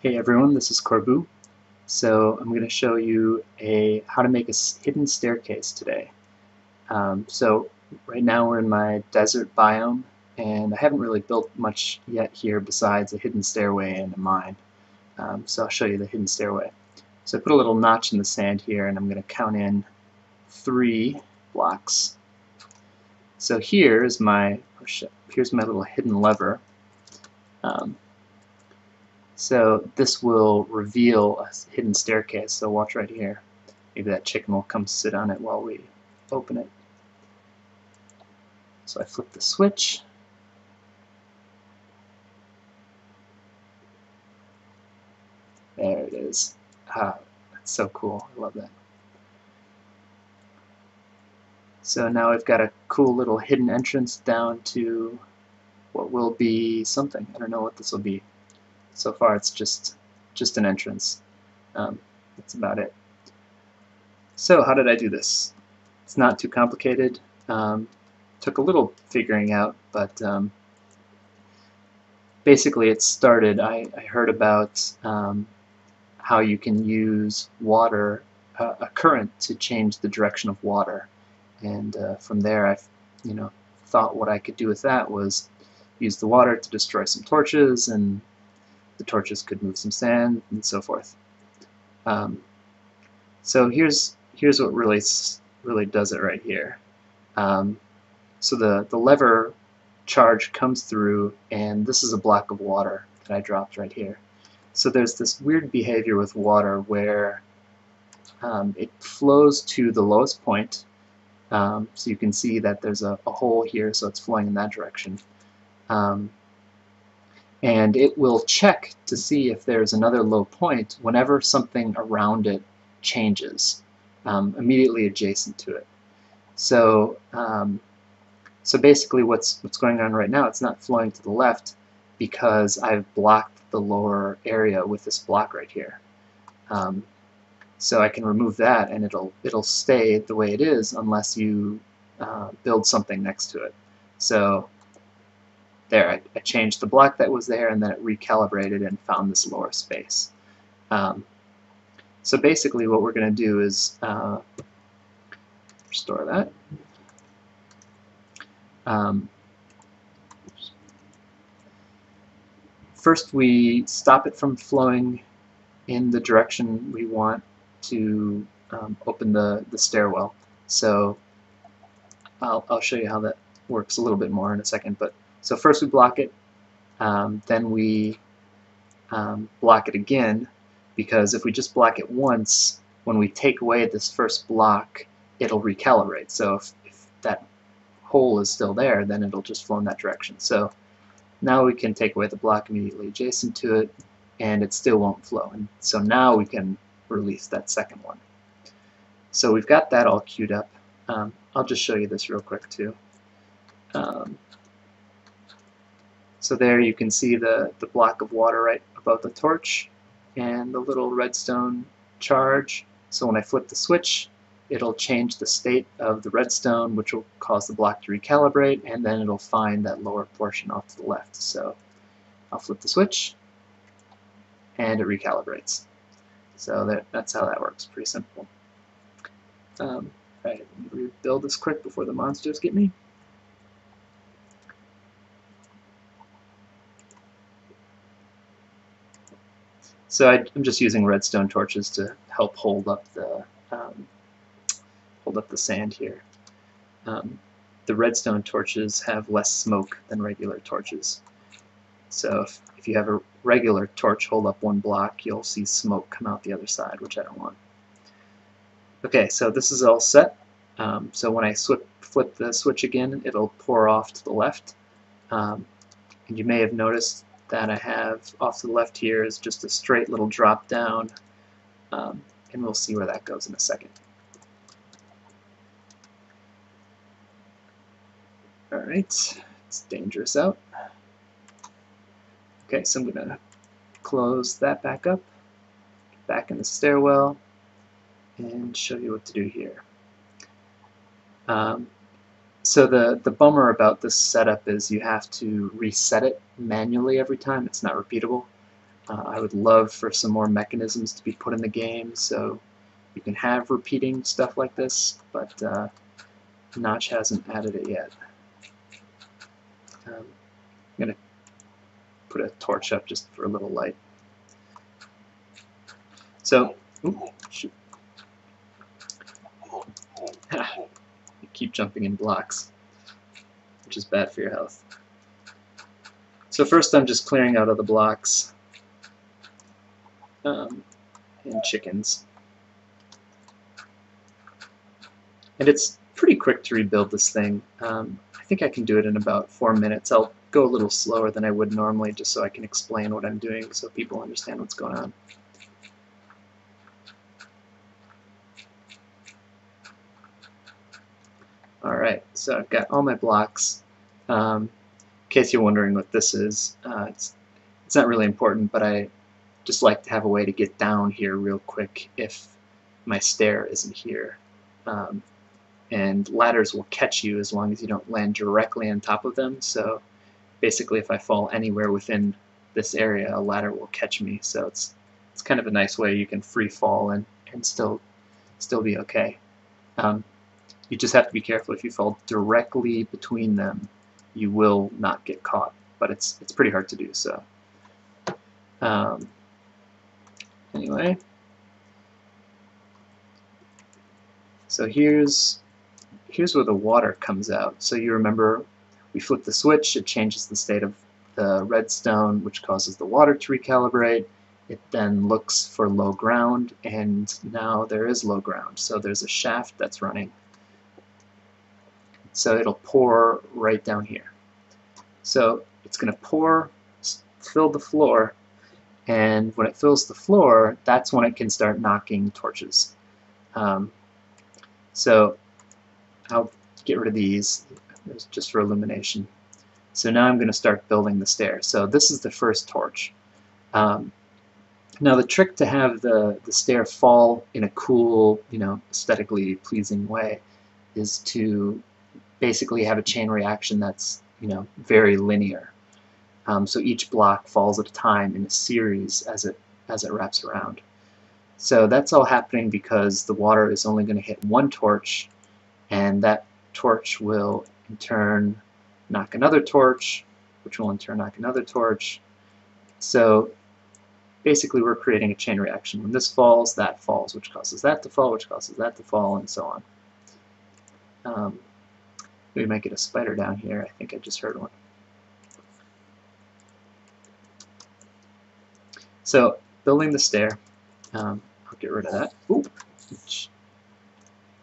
Hey everyone, this is Corbu. So I'm going to show you a how to make a hidden staircase today. Um, so right now we're in my desert biome and I haven't really built much yet here besides a hidden stairway and a mine. Um, so I'll show you the hidden stairway. So I put a little notch in the sand here and I'm going to count in three blocks. So here is my oh shit, here's my little hidden lever. Um, so this will reveal a hidden staircase, so watch right here. Maybe that chicken will come sit on it while we open it. So I flip the switch. There it is. Ah, that's so cool. I love that. So now we've got a cool little hidden entrance down to what will be something. I don't know what this will be so far it's just just an entrance. Um, that's about it. So how did I do this? It's not too complicated. Um, took a little figuring out, but um, basically it started, I, I heard about um, how you can use water, uh, a current to change the direction of water. And uh, from there I you know, thought what I could do with that was use the water to destroy some torches and the torches could move some sand and so forth. Um, so here's here's what really really does it right here. Um, so the the lever charge comes through, and this is a block of water that I dropped right here. So there's this weird behavior with water where um, it flows to the lowest point. Um, so you can see that there's a, a, hole here, so it's flowing in that direction. Um, and it will check to see if there's another low point whenever something around it changes um, immediately adjacent to it. So um, so basically what's what's going on right now it's not flowing to the left because I've blocked the lower area with this block right here. Um, so I can remove that and it'll it'll stay the way it is unless you uh, build something next to it. So there, I, I, changed the block that was there and then it recalibrated and found this lower space. Um, so basically what we're going to do is uh, restore that. Um, first we stop it from flowing in the direction we want to um, open the, the stairwell. So I'll, I'll show you how that works a little bit more in a second, but so first we block it, um, then we um, block it again, because if we just block it once, when we take away this first block, it'll recalibrate. So if, if that hole is still there, then it'll just flow in that direction. So now we can take away the block immediately adjacent to it, and it still won't flow. And so now we can release that second one. So we've got that all queued up. Um, I'll just show you this real quick too. Um, so there you can see the, the block of water right above the torch and the little redstone charge. So when I flip the switch, it'll change the state of the redstone, which will cause the block to recalibrate, and then it'll find that lower portion off to the left. So I'll flip the switch, and it recalibrates. So that, that's how that works, pretty simple. Um, right, rebuild this quick before the monsters get me. So I, am just using redstone torches to help hold up the um, hold up the sand here. Um, the redstone torches have less smoke than regular torches. So if, if you have a regular torch hold up one block, you'll see smoke come out the other side, which I don't want. Okay, so this is all set. Um, so when I flip the switch again, it'll pour off to the left. Um, and you may have noticed that I have off to the left here is just a straight little drop down um, and we'll see where that goes in a second. Alright, it's dangerous out. Okay, so I'm going to close that back up, back in the stairwell, and show you what to do here. Um, so the, the bummer about this setup is you have to reset it manually every time. It's not repeatable. Uh, I would love for some more mechanisms to be put in the game so you can have repeating stuff like this, but uh, Notch hasn't added it yet. Um, I'm going to put a torch up just for a little light. So, ooh, keep jumping in blocks, which is bad for your health. So first I'm just clearing out of the blocks um, and chickens. And it's pretty quick to rebuild this thing. Um, I think I can do it in about four minutes. I'll go a little slower than I would normally just so I can explain what I'm doing so people understand what's going on. Alright, so I've got all my blocks. Um, in case you're wondering what this is, uh, it's, it's not really important, but I just like to have a way to get down here real quick if my stair isn't here. Um, and ladders will catch you as long as you don't land directly on top of them. So basically if I fall anywhere within this area, a ladder will catch me. So it's it's kind of a nice way you can free fall and, and still still be okay. Um, you just have to be careful if you fall directly between them, you will not get caught. But it's it's pretty hard to do so. Um, anyway, so here's here's where the water comes out. So you remember we flip the switch, it changes the state of the redstone, which causes the water to recalibrate. It then looks for low ground, and now there is low ground. So there's a shaft that's running. So it'll pour right down here. So it's going to pour, fill the floor, and when it fills the floor, that's when it can start knocking torches. Um, so I'll get rid of these just for illumination. So now I'm going to start building the stair. So this is the first torch. Um, now the trick to have the, the stair fall in a cool, you know, aesthetically pleasing way is to basically have a chain reaction that's, you know, very linear. Um, so each block falls at a time in a series as it as it wraps around. So that's all happening because the water is only going to hit one torch and that torch will in turn knock another torch, which will in turn knock another torch. So basically we're creating a chain reaction. When this falls, that falls, which causes that to fall, which causes that to fall, and so on. Um, we might get a spider down here. I think I just heard one. So building the stair, um, I'll get rid of that. Ooh,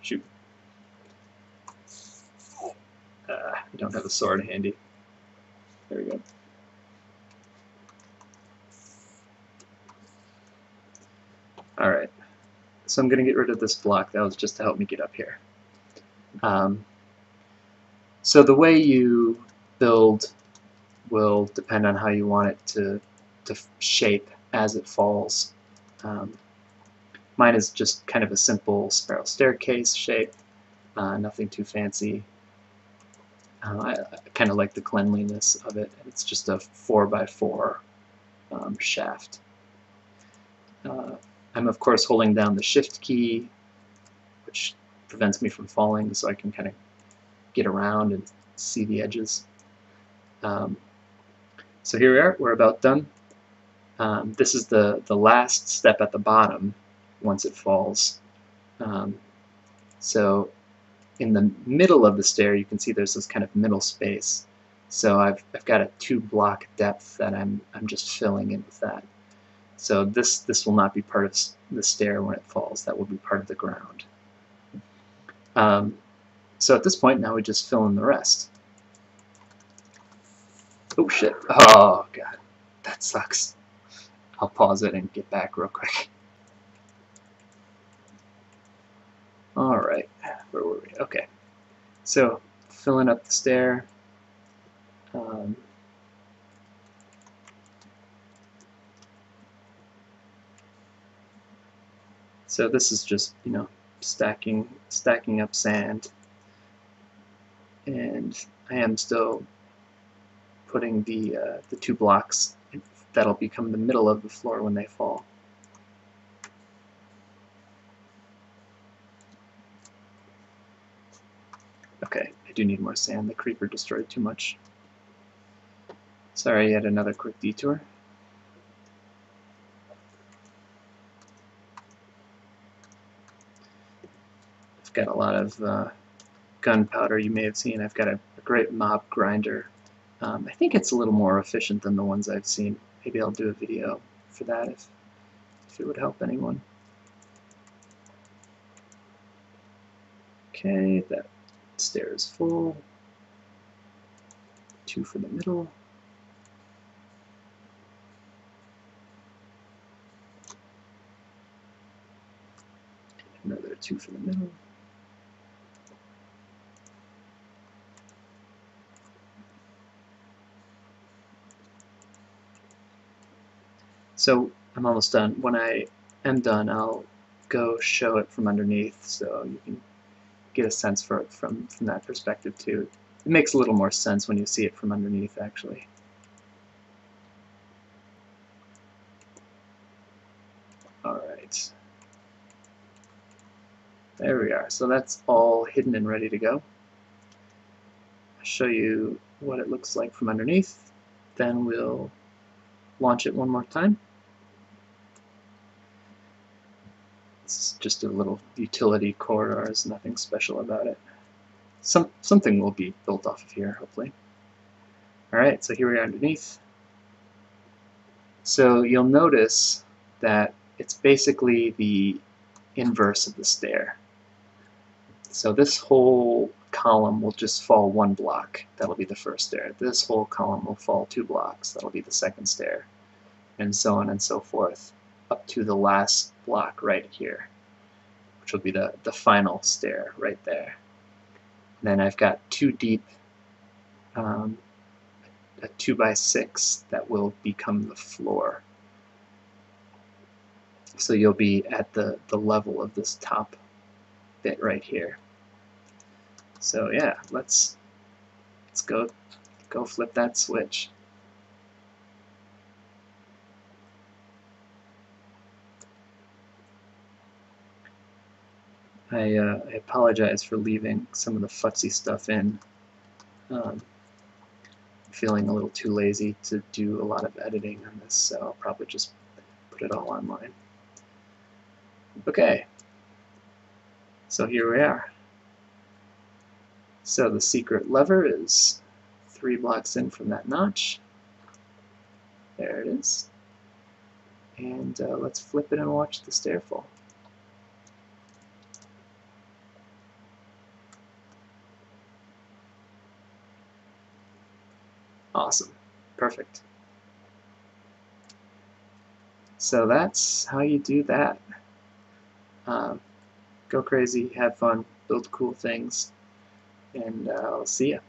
shoot. Uh, I don't have a sword handy. There we go. Alright, so I'm going to get rid of this block. That was just to help me get up here. Um, so the way you build will depend on how you want it to, to shape as it falls. Um, mine is just kind of a simple spiral staircase shape, uh, nothing too fancy. Uh, I, I kind of like the cleanliness of it. It's just a 4 by 4 um, shaft. Uh, I'm of course holding down the shift key, which prevents me from falling so I can kind of get around and see the edges. Um, so here we are, we're about done. Um, this is the, the last step at the bottom once it falls. Um, so in the middle of the stair you can see there's this kind of middle space. So I've, I've got a two block depth that I'm, I'm just filling in with that. So this, this will not be part of the stair when it falls, that will be part of the ground. Um, so at this point now we just fill in the rest. Oh shit, oh god, that sucks. I'll pause it and get back real quick. Alright, where were we? Okay, so filling up the stair. Um, so this is just, you know, stacking stacking up sand and I am still putting the uh, the two blocks that'll become the middle of the floor when they fall. Okay, I do need more sand. The creeper destroyed too much. Sorry, yet another quick detour. I've got a lot of uh, gunpowder you may have seen. I've got a, a great mob grinder. Um, I think it's a little more efficient than the ones I've seen. Maybe I'll do a video for that if, if it would help anyone. Okay, that stair is full. Two for the middle. Another two for the middle. So I'm almost done. When I am done, I'll go show it from underneath so you can get a sense for it from, from that perspective too. It makes a little more sense when you see it from underneath actually. Alright. There we are. So that's all hidden and ready to go. I'll show you what it looks like from underneath. Then we'll launch it one more time. It's just a little utility corridor. There's nothing special about it. Some Something will be built off of here, hopefully. Alright, so here we are underneath. So you'll notice that it's basically the inverse of the stair. So this whole column will just fall one block. That'll be the first stair. This whole column will fall two blocks. That'll be the second stair. And so on and so forth up to the last block right here, which will be the, the final stair right there. And then I've got two deep, um, a 2 by 6 that will become the floor. So you'll be at the, the level of this top bit right here. So yeah, let's let's go go flip that switch. I, uh, I apologize for leaving some of the futzy stuff in. Um, feeling a little too lazy to do a lot of editing on this, so I'll probably just put it all online. Okay, so here we are. So the secret lever is three blocks in from that notch. There it is. And uh, let's flip it and watch the stair Awesome. Perfect. So that's how you do that. Um, go crazy, have fun, build cool things, and uh, I'll see you.